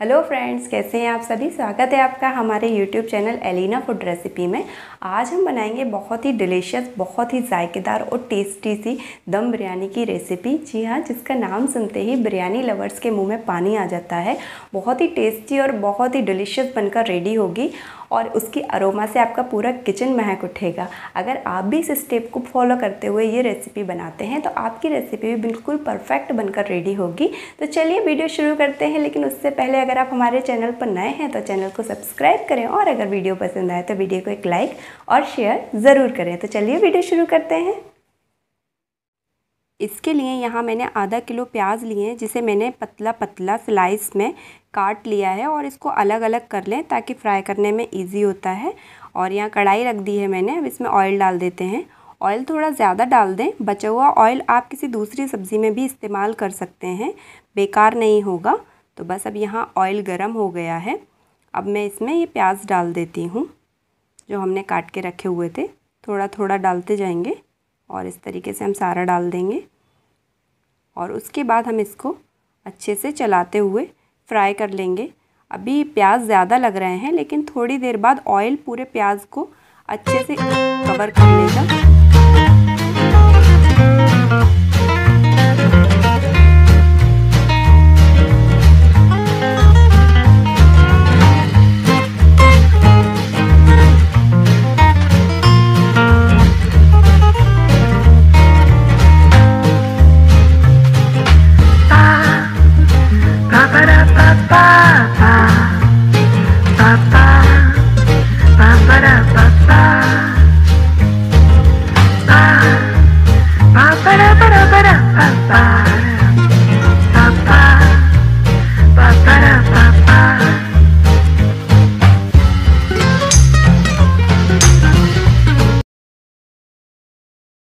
Hello friends, कैसे हैं आप सभी? स्वागत है आपका हमारे YouTube channel Alina food recipe में। आज हम बनाएँगे बहुत ही डिलीशियस, बहुत ही जायकेदार और टेस्टी सी दम बिरयानी की रेसिपी। जी हाँ जिसका नाम सुनते ही बिरयानी लवर्स के मुँह में पानी आ जाता है। बहुत ही टेस्टी और बहुत ही डिलीशियस बनकर रेडी होगी। और उसकी अरोमा से आपका पूरा किचन महक उठेगा। अगर आप भी इस स्टेप को फॉलो करते हुए ये रेसिपी बनाते हैं तो आपकी रेसिपी भी बिल्कुल परफेक्ट बनकर रेडी होगी। तो चलिए वीडियो शुरू करते हैं, लेकिन उससे पहले अगर आप हमारे चैनल पर नए हैं तो चैनल को सब्सक्राइब करें और अगर वीडियो पसंद आए तो वीडियो को एक लाइक और शेयर ज़रूर करें। तो चलिए वीडियो शुरू करते हैं। इसके लिए यहाँ मैंने आधा किलो प्याज लिए हैं, जिसे मैंने पतला पतला स्लाइस में काट लिया है और इसको अलग अलग कर लें ताकि फ्राई करने में इजी होता है। और यहाँ कढ़ाई रख दी है मैंने, अब इसमें ऑयल डाल देते हैं। ऑयल थोड़ा ज़्यादा डाल दें, बचा हुआ ऑयल आप किसी दूसरी सब्ज़ी में भी इस्तेमाल कर सकते हैं, बेकार नहीं होगा। तो बस अब यहाँ ऑयल गर्म हो गया है। अब मैं इसमें ये प्याज डाल देती हूँ, जो हमने काट के रखे हुए थे। थोड़ा थोड़ा डालते जाएँगे और इस तरीके से हम सारा डाल देंगे। और उसके बाद हम इसको अच्छे से चलाते हुए फ्राई कर लेंगे। अभी प्याज ज़्यादा लग रहे हैं, लेकिन थोड़ी देर बाद ऑयल पूरे प्याज को अच्छे से कवर कर लेगा 啊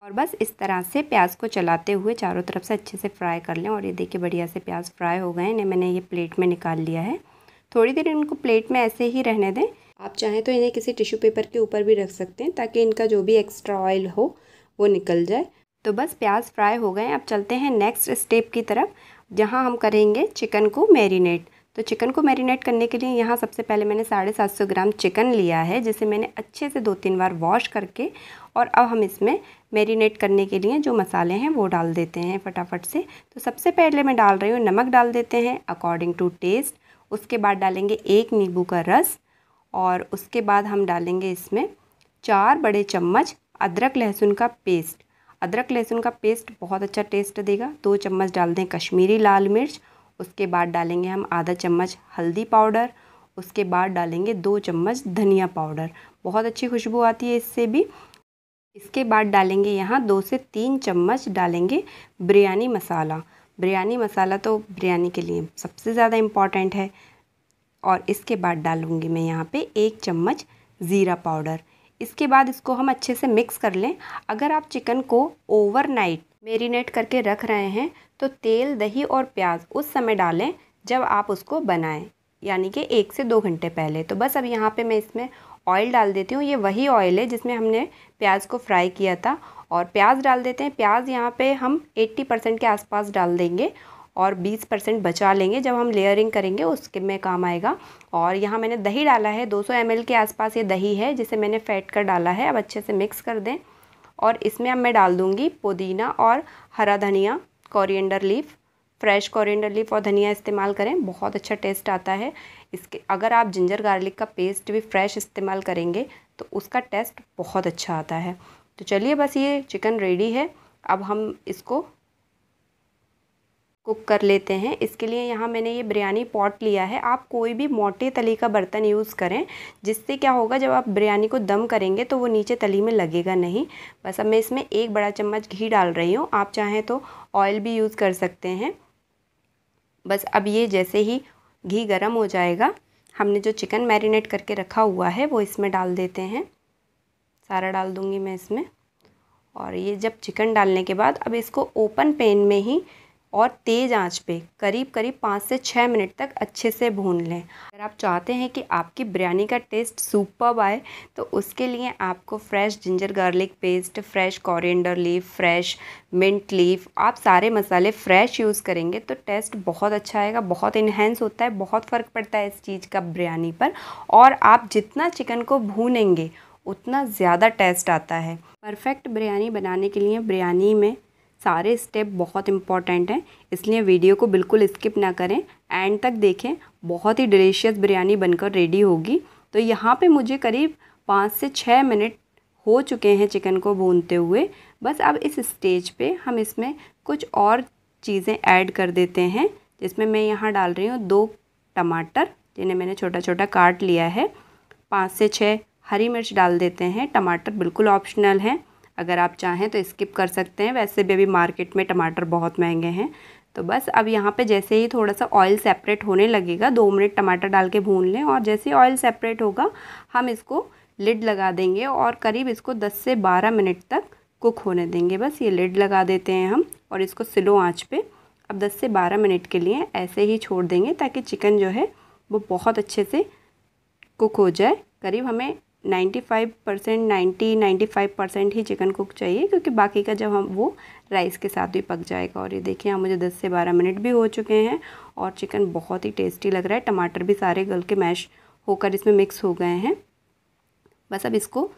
और बस इस तरह से प्याज को चलाते हुए चारों तरफ़ से अच्छे से फ्राई कर लें। और ये देखिए बढ़िया से प्याज फ्राई हो गए हैं। मैंने ये प्लेट में निकाल लिया है। थोड़ी देर इनको प्लेट में ऐसे ही रहने दें। आप चाहें तो इन्हें किसी टिश्यू पेपर के ऊपर भी रख सकते हैं ताकि इनका जो भी एक्स्ट्रा ऑयल हो, वो निकल जाए। तो बस प्याज फ्राई हो गए अब चलते हैं नेक्स्ट स्टेप की तरफ़, जहाँ हम करेंगे चिकन को मैरिनेट तो चिकन को मैरिनेट करने के लिए यहाँ सबसे पहले मैंने साढ़े सात सौ ग्राम चिकन लिया है, जिसे मैंने अच्छे से दो तीन बार वॉश करके, और अब हम इसमें मैरिनेट करने के लिए जो मसाले हैं वो डाल देते हैं फटाफट से। तो सबसे पहले मैं डाल रही हूँ नमक डाल देते हैं अकॉर्डिंग टू टेस्ट उसके बाद डालेंगे एक नींबू का रस और उसके बाद हम डालेंगे इसमें चार बड़े चम्मच अदरक लहसुन का पेस्ट। अदरक लहसुन का पेस्ट बहुत अच्छा टेस्ट देगा। दो चम्मच डाल दें कश्मीरी लाल मिर्च। उसके बाद डालेंगे हम आधा चम्मच हल्दी पाउडर। उसके बाद डालेंगे दो चम्मच धनिया पाउडर। बहुत अच्छी खुशबू आती है इससे भी। इसके बाद डालेंगे यहाँ दो से तीन चम्मच डालेंगे बिरयानी मसाला। बिरयानी मसाला तो बिरयानी के लिए सबसे ज़्यादा इंपॉर्टेंट है। और इसके बाद डालूँगी मैं यहाँ पे एक चम्मच ज़ीरा पाउडर। इसके बाद इसको हम अच्छे से मिक्स कर लें। अगर आप चिकन को ओवरनाइट मेरीनेट करके रख रहे हैं तो तेल, दही और प्याज उस समय डालें जब आप उसको बनाएँ, यानी कि एक से दो घंटे पहले। तो बस अब यहाँ पे मैं इसमें ऑयल डाल देती हूँ। ये वही ऑयल है जिसमें हमने प्याज को फ्राई किया था। और प्याज डाल देते हैं। प्याज यहाँ पे हम 80 परसेंट के आसपास डाल देंगे और 20 परसेंट बचा लेंगे। जब हम लेयरिंग करेंगे, उसके में काम आएगा। और यहाँ मैंने दही डाला है। 200 सौ के आसपास ये दही है, जिसे मैंने फ़ैट कर डाला है। अब अच्छे से मिक्स कर दें। और इसमें अब मैं डाल दूँगी पुदीना और हरा धनिया coriander leaf fresh coriander leaf और धनिया इस्तेमाल करें, बहुत अच्छा टेस्ट आता है। इसके, अगर आप जिंजर गार्लिक का पेस्ट भी फ्रेश इस्तेमाल करेंगे तो उसका टेस्ट बहुत अच्छा आता है। तो चलिए बस ये चिकन रेडी है। अब हम इसको कुक कर लेते हैं। इसके लिए यहाँ मैंने ये बिरयानी पॉट लिया है। आप कोई भी मोटे तली का बर्तन यूज़ करें, जिससे क्या होगा, जब आप बिरयानी को दम करेंगे तो वो नीचे तली में लगेगा नहीं। बस अब मैं इसमें एक बड़ा चम्मच घी डाल रही हूँ। आप चाहें तो ऑयल भी यूज़ कर सकते हैं। बस अब ये जैसे ही घी गर्म हो जाएगा, हमने जो चिकन मैरिनेट करके रखा हुआ है, वो इसमें डाल देते हैं। सारा डाल दूँगी मैं इसमें। और ये जब चिकन डालने के बाद, अब इसको ओपन पेन में ही और तेज़ आँच पे करीब करीब पाँच से छः मिनट तक अच्छे से भून लें। अगर आप चाहते हैं कि आपकी बिरयानी का टेस्ट सुपर आए तो उसके लिए आपको fresh ginger garlic paste, fresh coriander leaf, fresh mint leaf, आप सारे मसाले फ्रेश यूज़ करेंगे तो टेस्ट बहुत अच्छा आएगा, बहुत इन्हेंस होता है, बहुत फ़र्क पड़ता है इस चीज़ का बिरयानी पर। और आप जितना चिकन को भूनेंगे, उतना ज़्यादा टेस्ट आता है। परफेक्ट बिरयानी बनाने के लिए बिरयानी में सारे स्टेप बहुत इंपॉर्टेंट हैं। इसलिए वीडियो को बिल्कुल स्किप ना करें। एंड तक देखें। बहुत ही डिलीशियस बिरयानी बनकर रेडी होगी। तो यहाँ पे मुझे करीब पाँच से छः मिनट हो चुके हैं चिकन को भूनते हुए। बस अब इस स्टेज पे हम इसमें कुछ और चीज़ें ऐड कर देते हैं, जिसमें मैं यहाँ डाल रही हूँ दो टमाटर, जिन्हें मैंने छोटा छोटा काट लिया है। पाँच से छः हरी मिर्च डाल देते हैं। टमाटर बिल्कुल ऑप्शनल हैं। अगर आप चाहें तो स्किप कर सकते हैं। वैसे भी अभी मार्केट में टमाटर बहुत महँगे हैं। तो बस अब यहाँ पे जैसे ही थोड़ा सा ऑयल सेपरेट होने लगेगा, दो मिनट टमाटर डाल के भून लें और जैसे ही ऑयल सेपरेट होगा, हम इसको लिड लगा देंगे और करीब इसको 10 से 12 मिनट तक कुक होने देंगे। बस ये लिड लगा देते हैं हम और इसको स्लो आँच पे अब 10 से 12 मिनट के लिए ऐसे ही छोड़ देंगे ताकि चिकन जो है वो बहुत अच्छे से कुक हो जाए। करीब हमें ninety five percent ninety ninety five percent ही चिकन कुक चाहिए, क्योंकि बाकी का जब हम वो राइस के साथ भी पक जाएगा। और ये देखिए, यहाँ मुझे दस से बारह मिनट भी हो चुके हैं और चिकन बहुत ही टेस्टी लग रहा है। टमाटर भी सारे गल के मैश होकर इसमें मिक्स हो गए हैं। बस अब इसको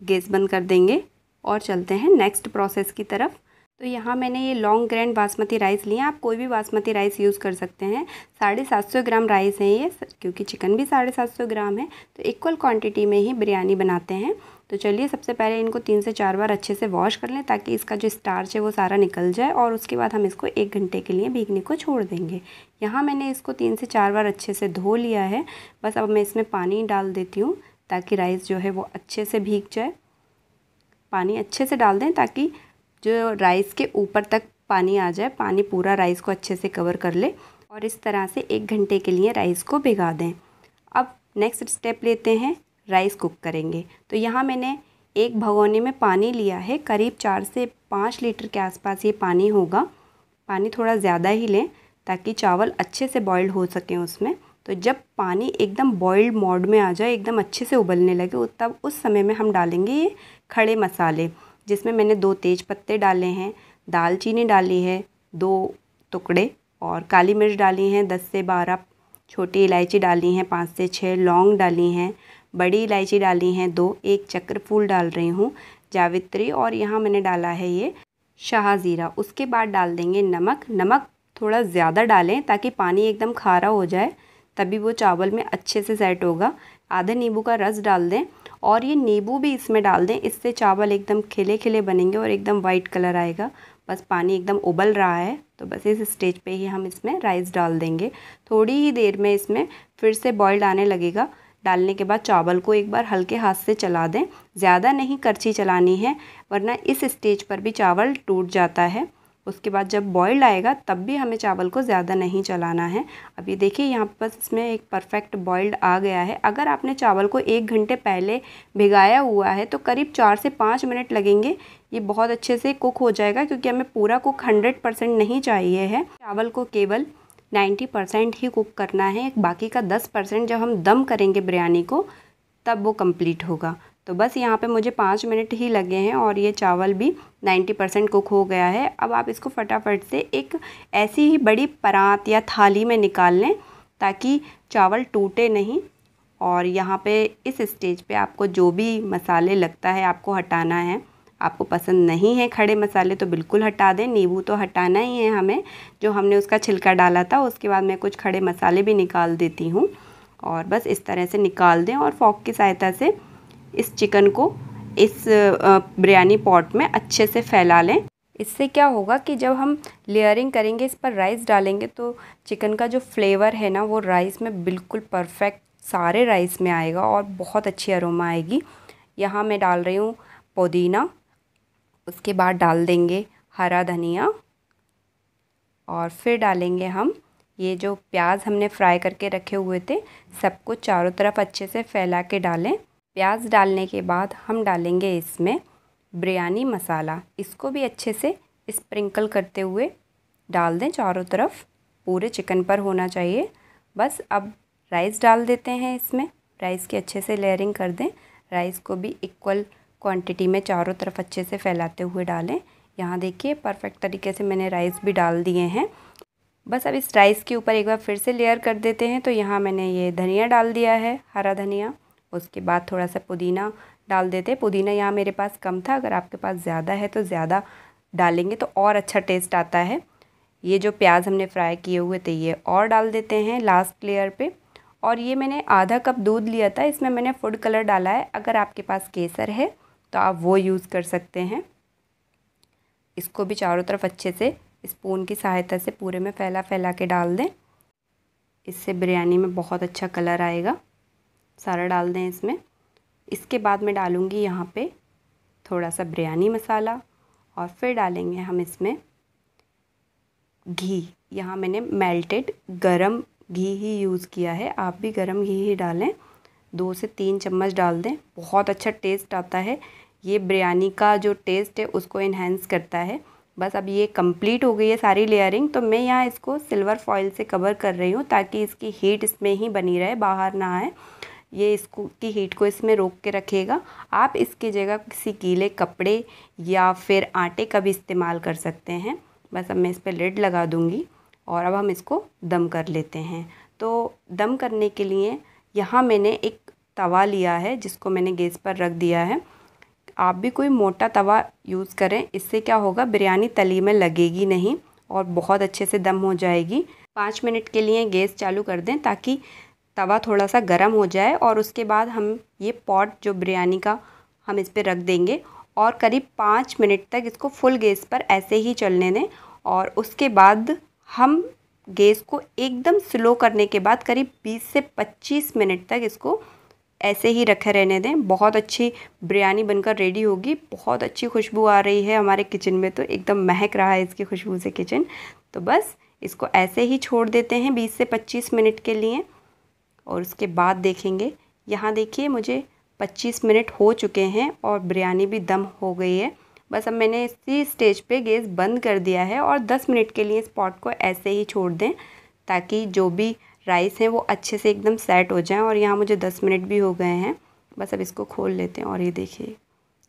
गैस बंद कर देंगे और चलते हैं नेक्स्ट प्रोसेस की तरफ़। तो यहाँ मैंने ये लॉन्ग ग्रैंड बासमती राइस लिया आप कोई भी बासमती राइस यूज़ कर सकते हैं। साढ़े सात सौ ग्राम राइस है ये क्योंकि चिकन भी साढ़े सात सौ ग्राम है। तो इक्वल क्वांटिटी में ही बिरयानी बनाते हैं। तो चलिए सबसे पहले इनको तीन से चार बार अच्छे से वॉश कर लें, ताकि इसका जो स्टार्च है वो सारा निकल जाए, और उसके बाद हम इसको एक घंटे के लिए भीगने को छोड़ देंगे। यहाँ मैंने इसको तीन से चार बार अच्छे से धो लिया है। बस अब मैं इसमें पानी डाल देती हूँ, ताकि राइस जो है वो अच्छे से भीग जाए। पानी अच्छे से डाल दें, ताकि जो राइस के ऊपर तक पानी आ जाए, पानी पूरा राइस को अच्छे से कवर कर ले और इस तरह से एक घंटे के लिए राइस को भिगा दें। अब नेक्स्ट स्टेप लेते हैं राइस कुक करेंगे। तो यहाँ मैंने एक भगोने में पानी लिया है, करीब चार से पाँच लीटर के आसपास ये पानी होगा। पानी थोड़ा ज़्यादा ही लें ताकि चावल अच्छे से बॉयल्ड हो सकें उसमें। तो जब पानी एकदम बॉइल्ड मोड में आ जाए, एकदम अच्छे से उबलने लगे, तब उस समय में हम डालेंगे ये खड़े मसाले। जिसमें मैंने दो तेज पत्ते डाले हैं दालचीनी डाली है, दो टुकड़े और काली मिर्च डाली हैं, दस से बारह छोटी इलायची डाली हैं, पाँच से छः लौंग डाली हैं, बड़ी इलायची डाली हैं, दो एक चक्र फूल डाल रही हूँ, जावित्री और यहाँ मैंने डाला है ये शाह ज़ीरा। उसके बाद डाल देंगे नमक। नमक थोड़ा ज़्यादा डालें ताकि पानी एकदम खारा हो जाए, तभी वो चावल में अच्छे से सेट होगा। आधे नींबू का रस डाल दें और ये नींबू भी इसमें डाल दें, इससे चावल एकदम खिले खिले बनेंगे और एकदम वाइट कलर आएगा। बस पानी एकदम उबल रहा है तो बस इस स्टेज पे ही हम इसमें राइस डाल देंगे। थोड़ी ही देर में इसमें फिर से बॉइल्ड आने लगेगा। डालने के बाद चावल को एक बार हल्के हाथ से चला दें। ज़्यादा नहीं, करछी चलानी है, वरना इस स्टेज पर भी चावल टूट जाता है। उसके बाद जब बॉइल्ड आएगा, तब भी हमें चावल को ज़्यादा नहीं चलाना है। ये देखिए, यहाँ पर इसमें एक परफेक्ट बॉयल्ड आ गया है। अगर आपने चावल को एक घंटे पहले भिगाया हुआ है तो करीब चार से पाँच मिनट लगेंगे। ये बहुत अच्छे से कुक हो जाएगा, क्योंकि हमें पूरा कुक हंड्रेड परसेंट नहीं चाहिए है। चावल को केवल नाइन्टी परसेंट ही कुक करना है। बाकी का दस परसेंट जब हम दम करेंगे बिरयानी को, तब वो कंप्लीट होगा। तो बस यहाँ पे मुझे पाँच मिनट ही लगे हैं और ये चावल भी नाइन्टी परसेंट कुक हो गया है। अब आप इसको फटाफट से एक ऐसी ही बड़ी परात या थाली में निकाल लें ताकि चावल टूटे नहीं और यहाँ पे इस स्टेज पे आपको जो भी मसाले लगता है आपको हटाना है। आपको पसंद नहीं है खड़े मसाले तो बिल्कुल हटा दें, नींबू तो हटाना ही है हमें। जो हमने उसका छिलका डाला था, उसके बाद मैं कुछ खड़े मसाले भी निकाल देती हूँ और बस इस तरह से निकाल दें और फॉक की सहायता से इस चिकन को इस बिरयानी पॉट में अच्छे से फैला लें। इससे क्या होगा कि जब हम लेयरिंग करेंगे, इस पर राइस डालेंगे तो चिकन का जो फ्लेवर है ना, वो राइस में बिल्कुल परफेक्ट सारे राइस में आएगा और बहुत अच्छी अरोमा आएगी। यहाँ मैं डाल रही हूँ पुदीना, उसके बाद डाल देंगे हरा धनिया, और फिर डालेंगे हम ये जो प्याज हमने फ्राई करके रखे हुए थे, सबको चारों तरफ़ अच्छे से फैला के डालें। प्याज डालने के बाद हम डालेंगे इसमें बिरयानी मसाला। इसको भी अच्छे से स्प्रिंकल करते हुए डाल दें चारों तरफ़। पूरे चिकन पर होना चाहिए। बस अब राइस डाल देते हैं इसमें। राइस की अच्छे से लेयरिंग कर दें। राइस को भी इक्वल क्वांटिटी में चारों तरफ़ अच्छे से फैलाते हुए डालें। यहाँ देखिए परफेक्ट तरीके से मैंने राइस भी डाल दिए हैं। बस अब इस राइस के ऊपर एक बार फिर से लेयर कर देते हैं। तो यहाँ मैंने ये धनिया डाल दिया है, हरा धनिया। उसके बाद थोड़ा सा पुदीना डाल देते पुदीना यहाँ मेरे पास कम था, अगर आपके पास ज़्यादा है तो ज़्यादा डालेंगे तो और अच्छा टेस्ट आता है। ये जो प्याज हमने फ्राई किए हुए थे, ये और डाल देते हैं लास्ट लेयर पे। और ये मैंने आधा कप दूध लिया था, इसमें मैंने फ़ूड कलर डाला है। अगर आपके पास केसर है तो आप वो यूज़ कर सकते हैं। इसको भी चारों तरफ़ अच्छे से स्पून की सहायता से पूरे में फैला फैला के डाल दें। इससे बिरयानी में बहुत अच्छा कलर आएगा। सारा डाल दें इसमें। इसके बाद मैं डालूँगी यहाँ पे थोड़ा सा बिरयानी मसाला और फिर डालेंगे हम इसमें घी। यहाँ मैंने मेल्टेड गरम घी ही यूज़ किया है। आप भी गरम घी ही डालें। दो से तीन चम्मच डाल दें। बहुत अच्छा टेस्ट आता है। ये बिरयानी का जो टेस्ट है, उसको इन्हेंस करता है। बस अब ये कंप्लीट हो गई है सारी लेयरिंग तो मैं यहाँ इसको सिल्वर फॉइल से कवर कर रही हूँ ताकि इसकी हीट इसमें ही बनी रहे, बाहर ना आए। ये इसको, की हीट को इसमें रोक के रखेगा। आप इसकी जगह किसी गीले कपड़े या फिर आटे का भी इस्तेमाल कर सकते हैं। बस अब मैं इस पर लेड लगा दूँगी और अब हम इसको दम कर लेते हैं। तो दम करने के लिए यहाँ मैंने एक तवा लिया है, जिसको मैंने गैस पर रख दिया है। आप भी कोई मोटा तवा यूज़ करें, इससे क्या होगा, बिरयानी तली में लगेगी नहीं और बहुत अच्छे से दम हो जाएगी। पाँच मिनट के लिए गैस चालू कर दें ताकि तवा थोड़ा सा गर्म हो जाए और उसके बाद हम ये पॉट, जो बिरयानी का हम इस पर रख देंगे और करीब पाँच मिनट तक इसको फुल गैस पर ऐसे ही चलने दें और उसके बाद हम गैस को एकदम स्लो करने के बाद करीब 20 से 25 मिनट तक इसको ऐसे ही रखे रहने दें। बहुत अच्छी बिरयानी बनकर रेडी होगी। बहुत अच्छी खुशबू आ रही है हमारे किचन में तो एकदम महक रहा है इसकी खुशबू से किचन। तो बस इसको ऐसे ही छोड़ देते हैं 20 से 25 मिनट के लिए। और उसके बाद देखेंगे। यहाँ देखिए मुझे 25 मिनट हो चुके हैं और बिरयानी भी दम हो गई है। बस अब मैंने इसी स्टेज पे गैस बंद कर दिया है और 10 मिनट के लिए इस पॉट को ऐसे ही छोड़ दें ताकि जो भी राइस हैं वो अच्छे से एकदम सेट हो जाए और यहाँ मुझे 10 मिनट भी हो गए हैं। बस अब इसको खोल लेते हैं और ये देखिए,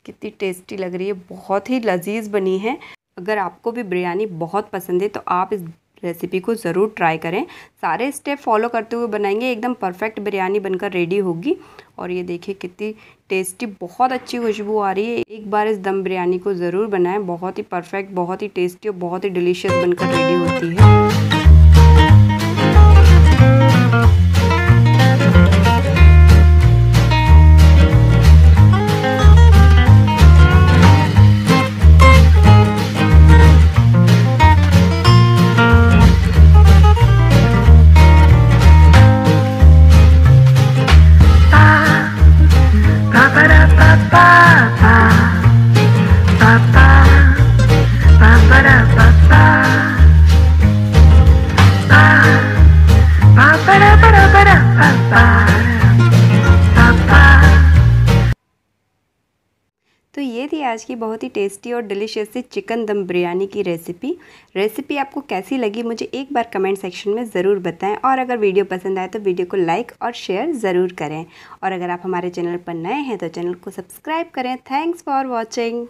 कितनी टेस्टी लग रही है, बहुत ही लजीज बनी है। अगर आपको भी बिरयानी बहुत पसंद है तो आप इस रेसिपी को ज़रूर ट्राई करें। सारे स्टेप फॉलो करते हुए बनाएँगे, एकदम परफेक्ट बिरयानी बनकर रेडी होगी। और ये देखिए कितनी टेस्टी, बहुत अच्छी खुशबू आ रही है। एक बार इस दम बिरयानी को ज़रूर बनाएँ। बहुत ही परफेक्ट, बहुत ही टेस्टी और बहुत ही डिलीशियस बनकर रेडी होती है। तो ये थी आज की बहुत ही टेस्टी और डिलीशियस सी चिकन दम बिरयानी की रेसिपी रेसिपी आपको कैसी लगी मुझे एक बार कमेंट सेक्शन में ज़रूर बताएँ और अगर वीडियो पसंद आए तो वीडियो को लाइक और शेयर ज़रूर करें। और अगर आप हमारे चैनल पर नए हैं तो चैनल को सब्सक्राइब करें। Thanks for watching